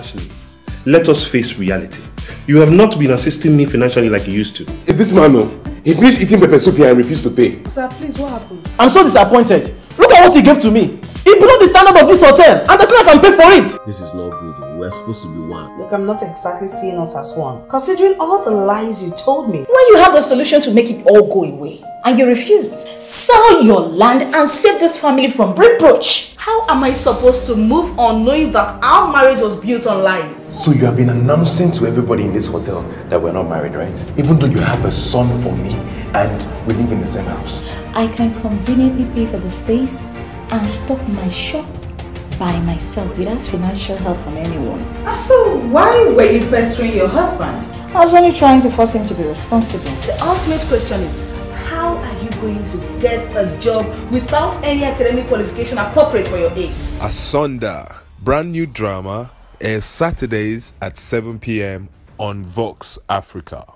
Ashley, let us face reality. You have not been assisting me financially like you used to. Is this man no? He finished eating pepper soup here and refused to pay. Sir, please, what happened? I'm so disappointed. Look at what he gave to me. He below the standard of this hotel, and there's no I can pay for it. This is not good. We're supposed to be one. Look, I'm not exactly seeing us as one. Considering all the lies you told me. When you have the solution to make it all go away, and you refuse, sell your land and save this family from reproach. How am I supposed to move on knowing that our marriage was built on lies? So you have been announcing to everybody in this hotel that we're not married, right? Even though you have a son for me and we live in the same house. I can conveniently pay for the space and stop my shop by myself without financial help from anyone. Ah, so why were you pestering your husband? I was only trying to force him to be responsible. The ultimate question is, how are you going to get a job without any academic qualification appropriate for your age? Asunder, brand new drama, airs Saturdays at 7 p.m. on Vox Africa.